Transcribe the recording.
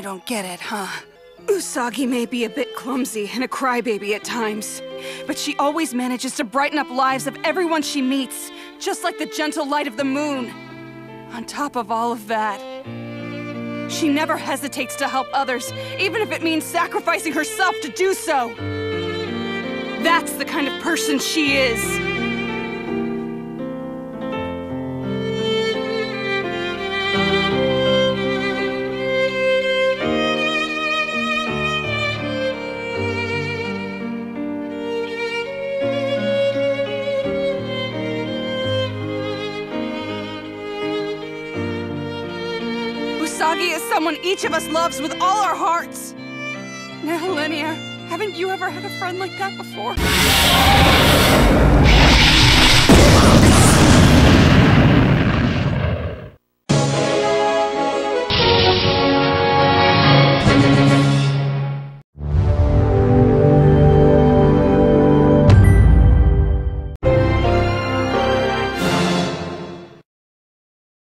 You don't get it, huh? Usagi may be a bit clumsy and a crybaby at times, but she always manages to brighten up lives of everyone she meets, just like the gentle light of the moon. On top of all of that, she never hesitates to help others, even if it means sacrificing herself to do so. That's the kind of person she is. Usagi is someone each of us loves with all our hearts. Now, Nehelenia, haven't you ever had a friend like that before?